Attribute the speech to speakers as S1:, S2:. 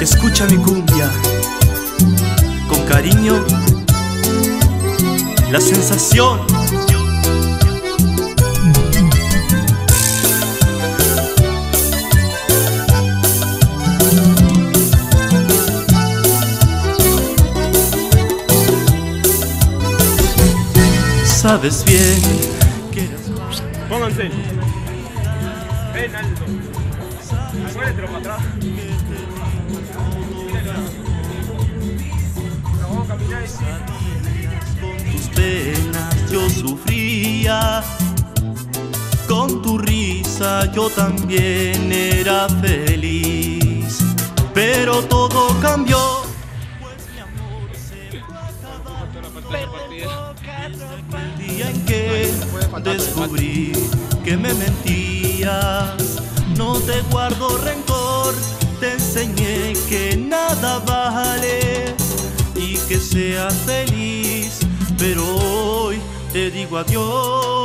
S1: Escucha mi cumbia con cariño, la sensación. Sabes bien que
S2: Pónganse. Ven.
S1: Tus penas yo sufría, con tu risa yo también era feliz, pero todo cambió. Pues mi amor se fue a acabar. El día en que descubrí te guardo rencor, te enseñé que nada vale y que seas feliz, pero hoy te digo adiós.